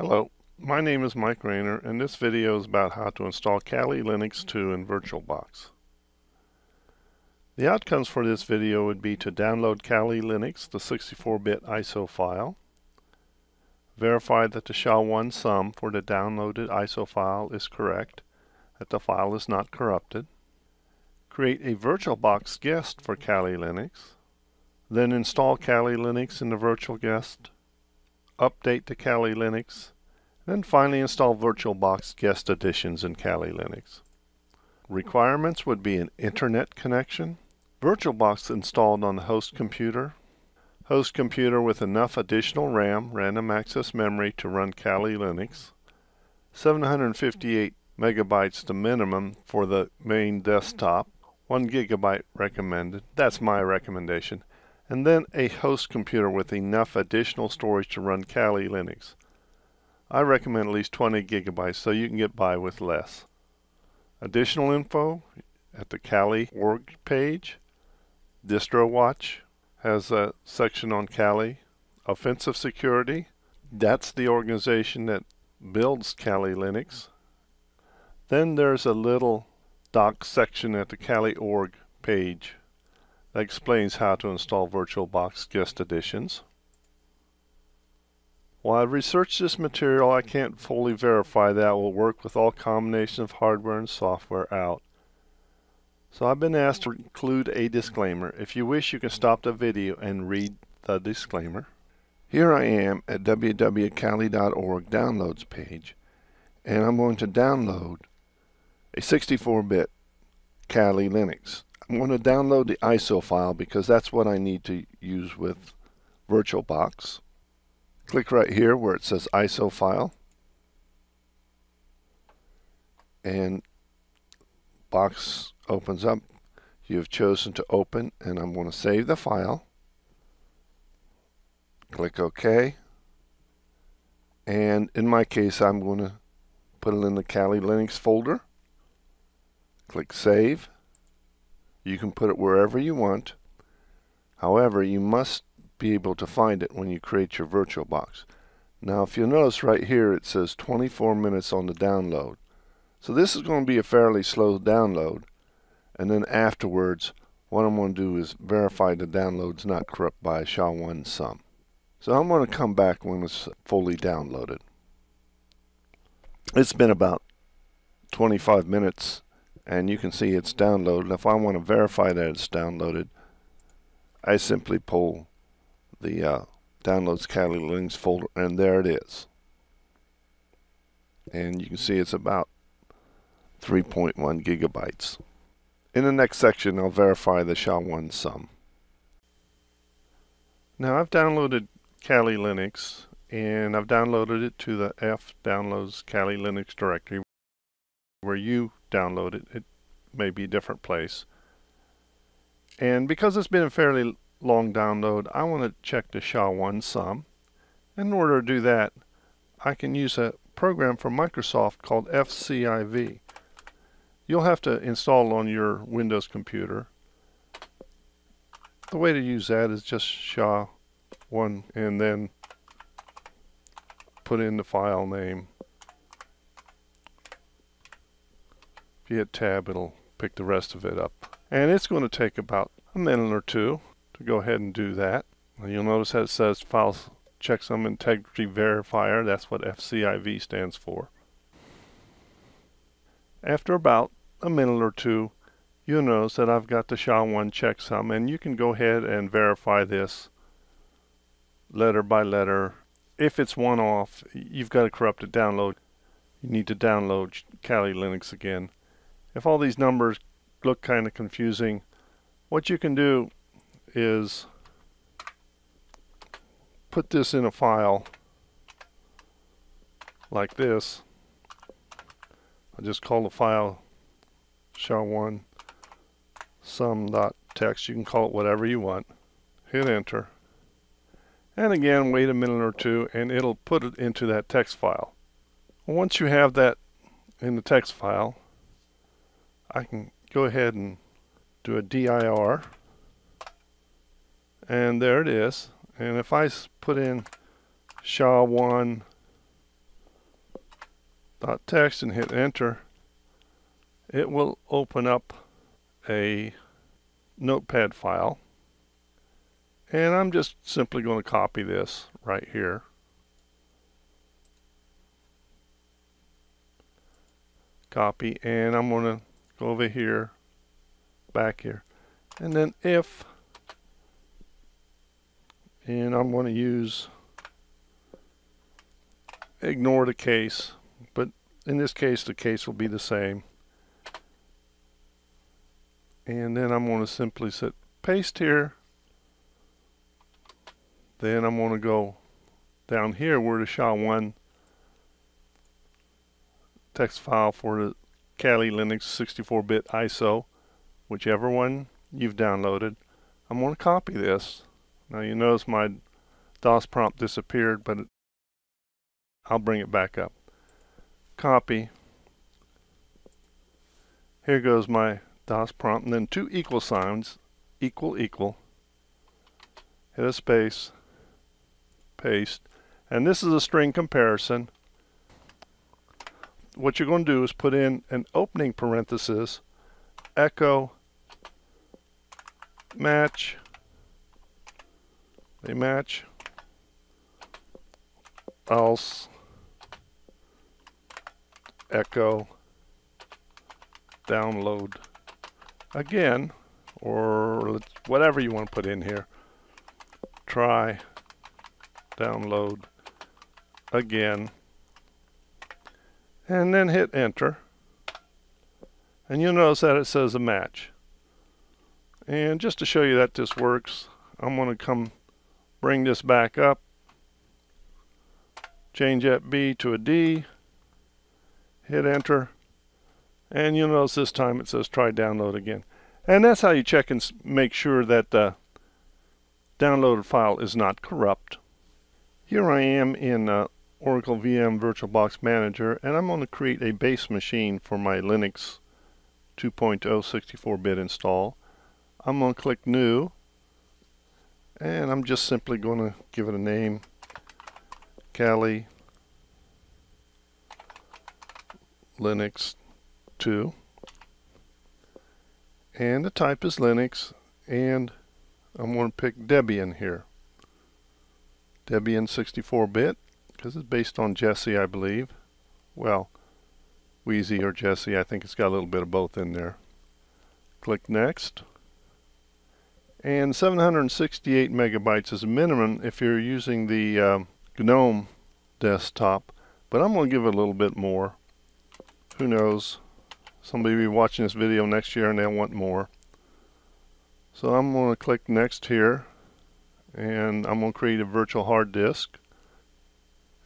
Hello, my name is Mike Rehner and this video is about how to install Kali Linux 2 in VirtualBox. The outcomes for this video would be to download Kali Linux, the 64-bit ISO file, verify that the SHA-1 sum for the downloaded ISO file is correct, that the file is not corrupted, create a VirtualBox guest for Kali Linux, then install Kali Linux in the virtual guest, update to Kali Linux, then finally install VirtualBox guest additions in Kali Linux. Requirements would be an internet connection, VirtualBox installed on the host computer, host computer with enough additional RAM, random access memory to run Kali Linux, 758 megabytes the minimum for the main desktop, 1 gigabyte recommended, that's my recommendation, and then a host computer with enough additional storage to run Kali Linux. I recommend at least 20 gigabytes so you can get by with less. Additional info at the Kali org page. DistroWatch has a section on Kali. Offensive Security, that's the organization that builds Kali Linux. Then there's a little doc section at the Kali org page that explains how to install VirtualBox guest additions. While I researched this material, I can't fully verify that will work with all combinations of hardware and software out. So I've been asked to include a disclaimer. If you wish, you can stop the video and read the disclaimer. Here I am at www.kali.org downloads page, and I'm going to download a 64-bit Kali Linux. I'm going to download the ISO file because that's what I need to use with VirtualBox. Click right here where it says ISO file. And box opens up. You have chosen to open and I'm going to save the file. Click OK. And in my case, I'm going to put it in the Kali Linux folder. Click Save. You can put it wherever you want. However, you must be able to find it when you create your VirtualBox. Now, if you'll notice right here, it says 24 minutes on the download. So this is going to be a fairly slow download. And then afterwards, what I'm going to do is verify the download's not corrupt by SHA-1 sum. So I'm going to come back when it's fully downloaded. It's been about 25 minutes and you can see it's downloaded. If I want to verify that it's downloaded, I simply pull the uh, downloads Kali Linux folder and there it is. And you can see it's about 3.1 gigabytes. In the next section I'll verify the SHA-1 sum. Now I've downloaded Kali Linux and I've downloaded it to the F downloads Kali Linux directory where you download it. It may be a different place. And because it's been a fairly long download, I want to check the SHA-1 sum. In order to do that, I can use a program from Microsoft called FCIV. You'll have to install it on your Windows computer. The way to use that is just SHA-1 and then put in the file name If you hit tab, it'll pick the rest of it up. And it's going to take about a minute or two to go ahead and do that. You'll notice that it says File Checksum Integrity Verifier. That's what FCIV stands for. After about a minute or two, you'll notice that I've got the SHA-1 checksum, and you can go ahead and verify this letter by letter. If it's one off, you've got a corrupted download. You need to download Kali Linux again if all these numbers look kind of confusing, what you can do is put this in a file like this. I'll just call the file SHA-1 sum.txt. You can call it whatever you want. Hit enter. And again, wait a minute or two and it'll put it into that text file. Once you have that in the text file, I can go ahead and do a dir and there it is and if I put in SHA-1 text and hit enter, it will open up a notepad file. And I'm just simply going to copy this right here. Copy, and I'm going to go over here, back here. And then if, and I'm going to use ignore the case, but in this case the case will be the same. And then I'm going to simply set paste here. Then I'm going to go down here where the SHA-1 text file for the Kali Linux 64-bit ISO, whichever one you've downloaded. I'm going to copy this. Now you notice my DOS prompt disappeared, but I'll bring it back up. Copy. Here goes my DOS prompt, and then two equal signs, equal, equal. Hit a space, paste, and this is a string comparison. What you're going to do is put in an opening parenthesis, echo, match, they match, else, echo download again or whatever you want to put in here try download again and then hit enter. And you'll notice that it says a match. And just to show you that this works I'm going to come bring this back up change that B to a D hit enter and you'll notice this time it says try download again. And that's how you check and make sure that the downloaded file is not corrupt. Here I am in uh, Oracle VM VirtualBox Manager and I'm going to create a base machine for my Linux 2.0 64-bit install. I'm going to click new and I'm just simply going to give it a name Kali Linux 2 and the type is Linux and I'm going to pick Debian here. Debian 64-bit because it's based on Jessie, I believe. Well Wheezy or Jessie, I think it's got a little bit of both in there. Click next. And 768 megabytes is a minimum if you're using the uh, GNOME desktop but I'm going to give it a little bit more. Who knows? Somebody will be watching this video next year and they'll want more. So I'm going to click next here and I'm going to create a virtual hard disk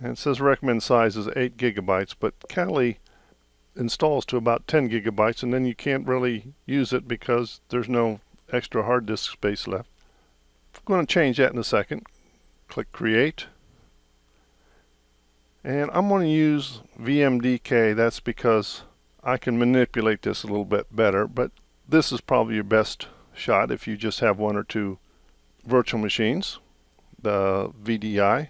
and it says recommend size is 8 gigabytes but Kali installs to about 10 gigabytes and then you can't really use it because there's no extra hard disk space left I'm going to change that in a second click create and I'm going to use VMDK. That's because I can manipulate this a little bit better. But this is probably your best shot if you just have one or two virtual machines. The VDI.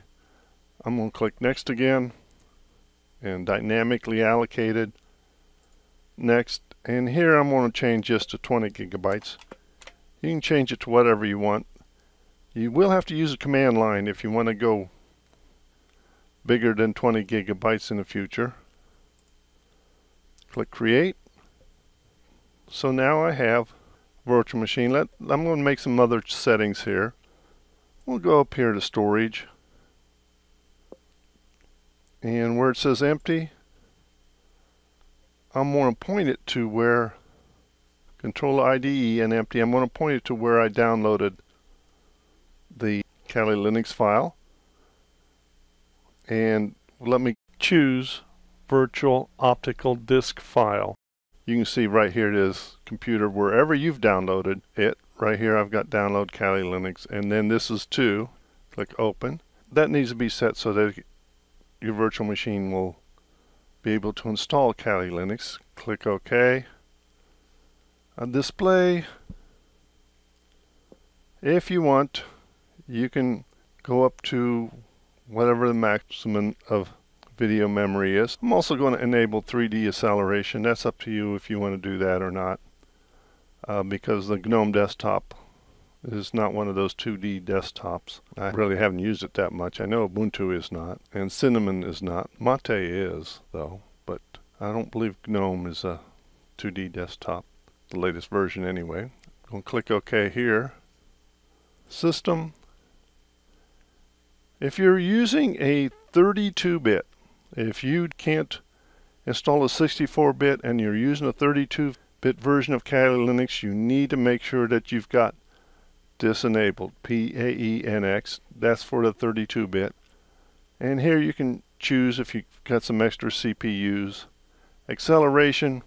I'm going to click next again and dynamically allocated next and here I'm going to change this to 20 gigabytes you can change it to whatever you want you will have to use a command line if you want to go bigger than 20 gigabytes in the future. Click create. So now I have virtual machine. Let, I'm going to make some other settings here. We'll go up here to storage. And where it says empty, I'm going to point it to where Control IDE and empty. I'm going to point it to where I downloaded the Kali Linux file and let me choose virtual optical disk file. You can see right here it is computer wherever you've downloaded it. Right here I've got download Kali Linux and then this is two. Click open. That needs to be set so that your virtual machine will be able to install Kali Linux. Click OK. A display. If you want, you can go up to whatever the maximum of video memory is. I'm also going to enable 3D acceleration. That's up to you if you want to do that or not. Uh, because the GNOME desktop is not one of those 2D desktops. I really haven't used it that much. I know Ubuntu is not, and Cinnamon is not. Mate is, though, but I don't believe GNOME is a 2D desktop. The latest version anyway. I'm going to click OK here. System. If you're using a 32-bit, if you can't install a 64-bit and you're using a 32-bit version of Kali Linux, you need to make sure that you've got this enabled, P-A-E-N-X. That's for the 32-bit. And here you can choose if you've got some extra CPUs. Acceleration,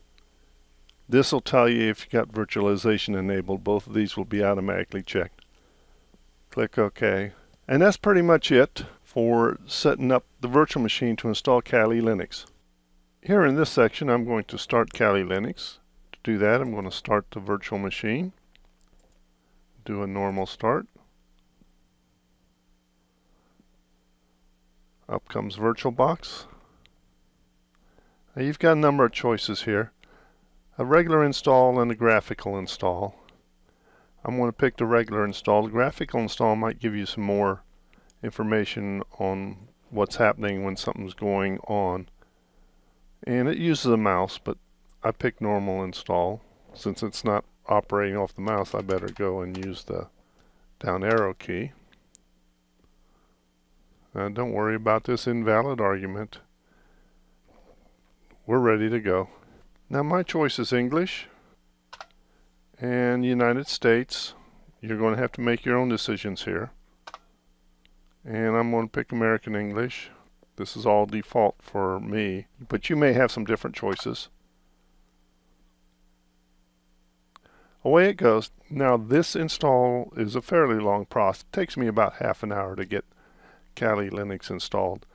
this will tell you if you've got virtualization enabled. Both of these will be automatically checked. Click OK. And that's pretty much it for setting up the virtual machine to install Kali Linux. Here in this section I'm going to start Kali Linux. To do that I'm going to start the virtual machine. Do a normal start. Up comes VirtualBox. Now you've got a number of choices here. A regular install and a graphical install. I'm going to pick the regular install. The graphical install might give you some more information on what's happening when something's going on. And it uses a mouse, but I pick normal install. Since it's not operating off the mouse, I better go and use the down arrow key. Now don't worry about this invalid argument. We're ready to go. Now my choice is English and United States. You're going to have to make your own decisions here and I'm going to pick American English. This is all default for me, but you may have some different choices. Away it goes. Now this install is a fairly long process. It takes me about half an hour to get Kali Linux installed.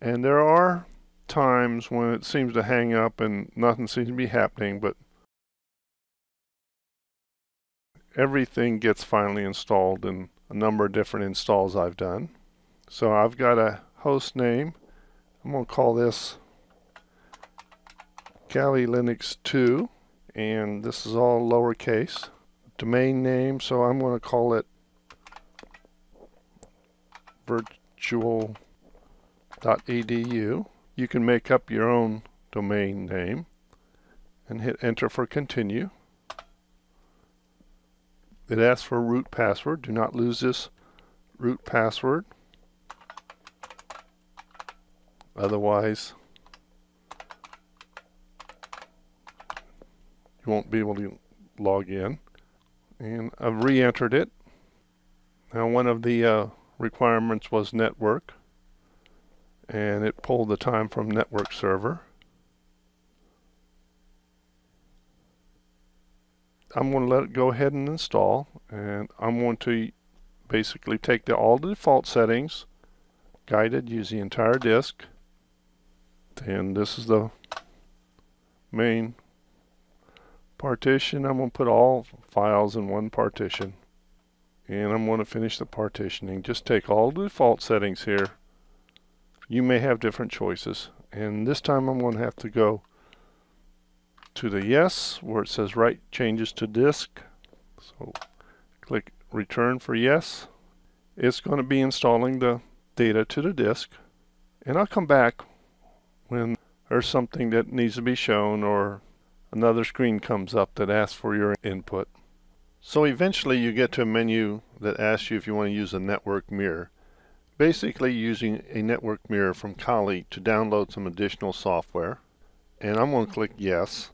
And there are times when it seems to hang up and nothing seems to be happening, but everything gets finally installed in a number of different installs I've done. So I've got a host name. I'm going to call this Kali Linux 2 and this is all lowercase. Domain name, so I'm going to call it virtual.edu. You can make up your own domain name and hit enter for continue. It asks for root password. Do not lose this root password. Otherwise, you won't be able to log in. And I've re-entered it. Now one of the uh, requirements was network. And it pulled the time from network server. I'm going to let it go ahead and install and I'm going to basically take the, all the default settings guided use the entire disk and this is the main partition I'm going to put all files in one partition and I'm going to finish the partitioning just take all the default settings here you may have different choices and this time I'm going to have to go to the yes where it says write changes to disk. So click return for yes. It's going to be installing the data to the disk. And I'll come back when there's something that needs to be shown or another screen comes up that asks for your input. So eventually you get to a menu that asks you if you want to use a network mirror. Basically using a network mirror from Kali to download some additional software. And I'm going to click yes.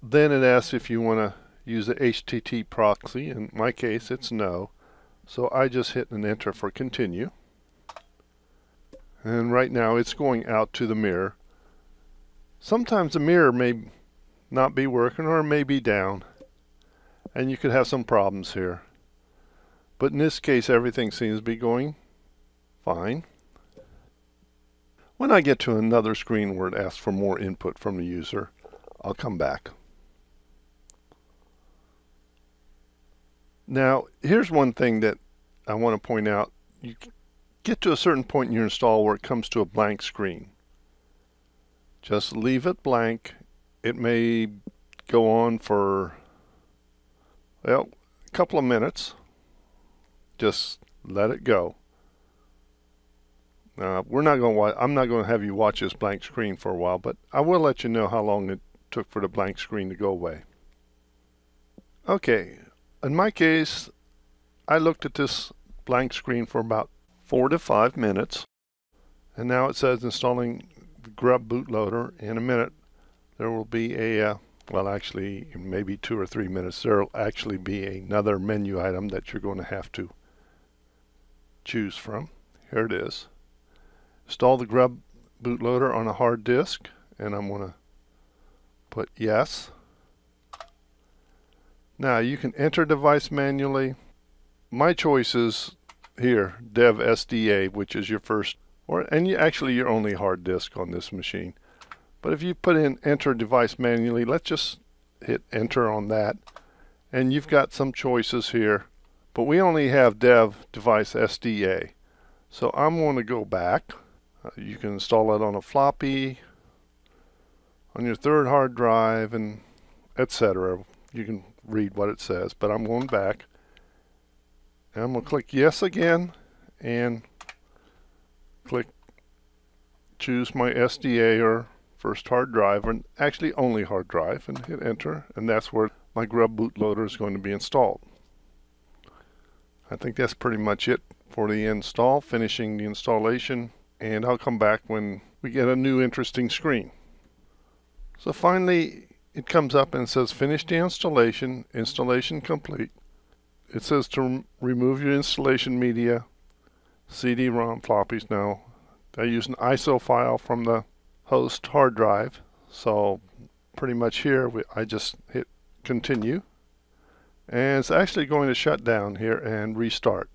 Then it asks if you want to use the HTTP proxy. In my case, it's no. So I just hit an enter for continue. And right now it's going out to the mirror. Sometimes the mirror may not be working or may be down. And you could have some problems here. But in this case, everything seems to be going fine. When I get to another screen where it asks for more input from the user, I'll come back. Now, here's one thing that I want to point out. You get to a certain point in your install where it comes to a blank screen. Just leave it blank. It may go on for, well, a couple of minutes. Just let it go. Uh, we're not going. I'm not going to have you watch this blank screen for a while, but I will let you know how long it took for the blank screen to go away. Okay, in my case, I looked at this blank screen for about four to five minutes, and now it says installing the Grub bootloader. In a minute, there will be a uh, well, actually, maybe two or three minutes. There will actually be another menu item that you're going to have to choose from. Here it is. Install the Grub bootloader on a hard disk, and I'm going to put yes. Now you can enter device manually. My choice is here, Dev SDA, which is your first, or and you, actually your only hard disk on this machine. But if you put in enter device manually, let's just hit enter on that. And you've got some choices here, but we only have dev device SDA. So I'm going to go back. Uh, you can install it on a floppy, on your third hard drive, and etc. You can read what it says, but I'm going back. And I'm going to click yes again and choose my SDA or first hard drive, and actually only hard drive, and hit enter, and that's where my Grub bootloader is going to be installed. I think that's pretty much it for the install, finishing the installation, and I'll come back when we get a new interesting screen. So finally, it comes up and says finish the installation, installation complete. It says to remove your installation media, CD-ROM floppies now. I use an ISO file from the host hard drive. So pretty much here we, I just hit continue and it's actually going to shut down here and restart.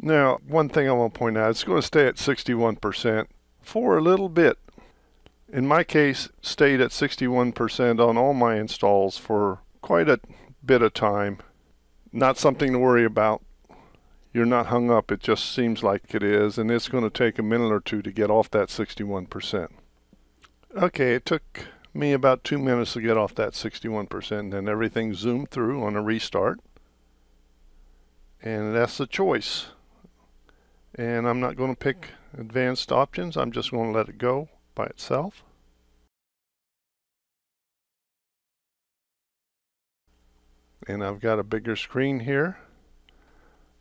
Now one thing I want to point out it's going to stay at 61% for a little bit. In my case stayed at 61% on all my installs for quite a bit of time. Not something to worry about you're not hung up. It just seems like it is, and it's going to take a minute or two to get off that 61%. Okay, it took me about two minutes to get off that 61%, and everything zoomed through on a restart. And that's the choice. And I'm not going to pick advanced options. I'm just going to let it go by itself. And I've got a bigger screen here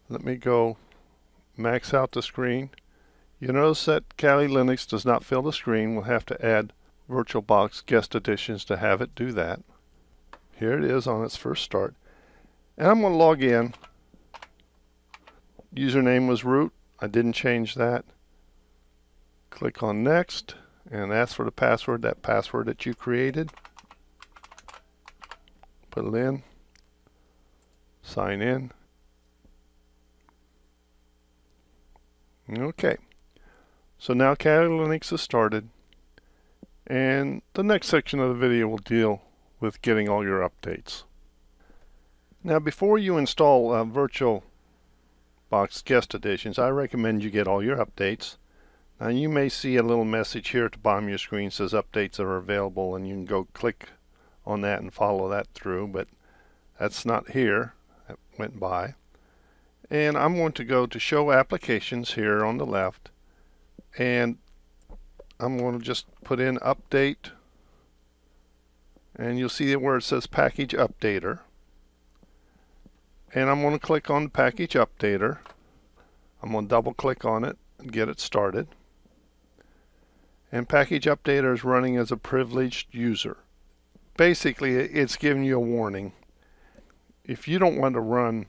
let me go max out the screen. You notice that Kali Linux does not fill the screen. We'll have to add VirtualBox guest additions to have it do that. Here it is on its first start. And I'm going to log in. Username was root. I didn't change that. Click on next and ask for the password, that password that you created. Put it in. Sign in. Okay, so now Kali Linux is started, and the next section of the video will deal with getting all your updates. Now before you install uh, VirtualBox guest additions, I recommend you get all your updates. Now you may see a little message here at the bottom of your screen says updates are available and you can go click on that and follow that through, but that's not here. That went by and I'm going to go to show applications here on the left. And I'm going to just put in update. And you'll see where it says package updater. And I'm going to click on package updater. I'm going to double click on it and get it started. And package updater is running as a privileged user. Basically it's giving you a warning. If you don't want to run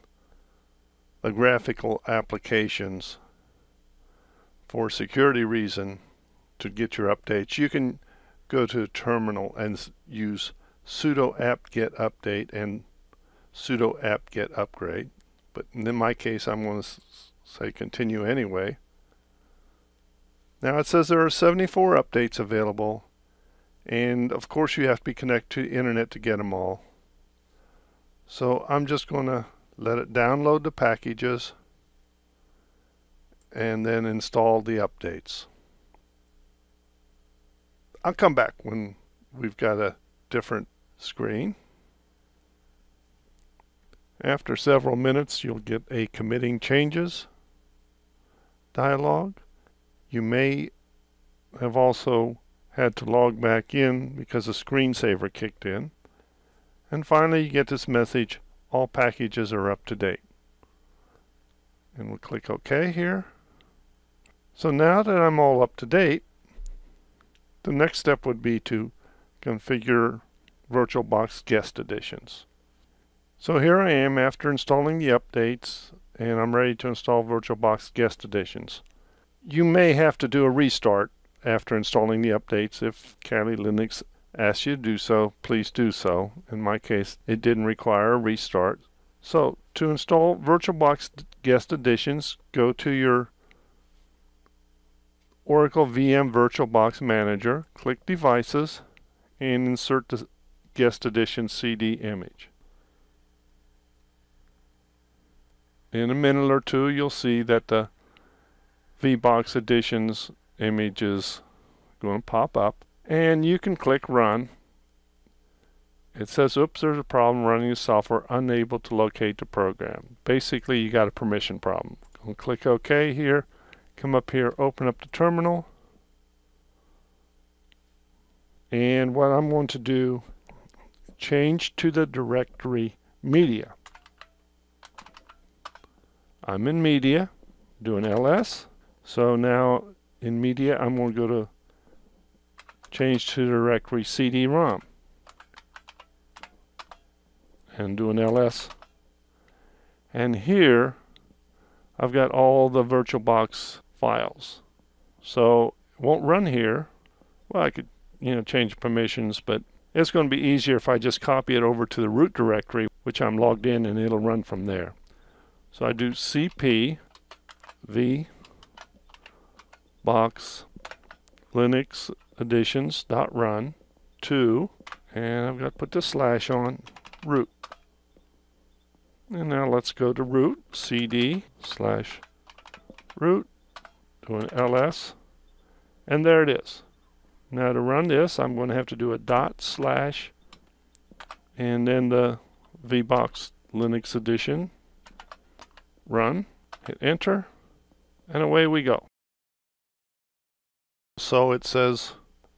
the graphical applications for security reason to get your updates, you can go to terminal and use sudo apt-get update and sudo apt-get upgrade. But in my case, I'm going to say continue anyway. Now it says there are 74 updates available, and of course you have to be connected to the internet to get them all. So I'm just going to let it download the packages and then install the updates. I'll come back when we've got a different screen. After several minutes, you'll get a committing changes dialog. You may have also had to log back in because a screensaver kicked in. And finally, you get this message, all packages are up to date. And we'll click OK here. So now that I'm all up to date, the next step would be to configure VirtualBox guest additions. So here I am after installing the updates and I'm ready to install VirtualBox guest additions. You may have to do a restart after installing the updates if Kali Linux asks you to do so, please do so. In my case, it didn't require a restart. So to install VirtualBox guest additions, go to your Oracle VM VirtualBox Manager, click Devices, and insert the guest addition CD image. In a minute or two, you'll see that the VBox additions image is going to pop up and you can click run. It says, oops, there's a problem running the software, unable to locate the program. Basically, you got a permission problem. Click OK here, come up here, open up the terminal. And what I'm going to do, change to the directory media. I'm in media, doing ls. So now in media, I'm going to go to change to directory CD-ROM and do an ls. And here, I've got all the VirtualBox files. So it won't run here. Well, I could, you know, change permissions, but it's going to be easier if I just copy it over to the root directory, which I'm logged in, and it'll run from there. So I do cp v box linux additions dot run 2 and I've got to put the slash on root. And now let's go to root cd slash root do an ls and there it is. Now to run this I'm going to have to do a dot slash and then the vbox linux addition. Run hit enter and away we go. So it says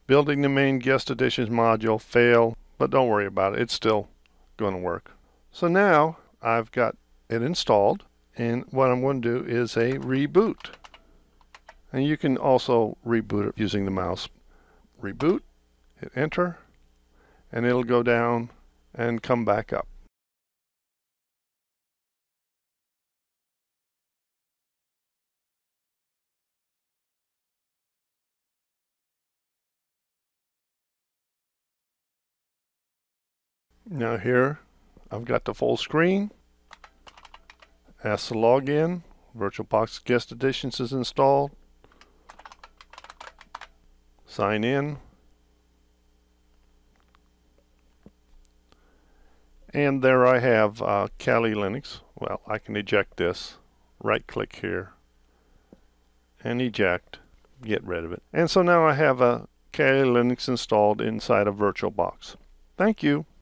building the main guest additions module fail, but don't worry about it. It's still going to work. So now I've got it installed and what I'm going to do is a reboot. And you can also reboot it using the mouse. Reboot, hit enter, and it'll go down and come back up. Now here I've got the full screen. Ask to log in. VirtualBox Guest Additions is installed. Sign in. And there I have uh, Kali Linux. Well, I can eject this. Right click here and eject. Get rid of it. And so now I have a Kali Linux installed inside of VirtualBox. Thank you.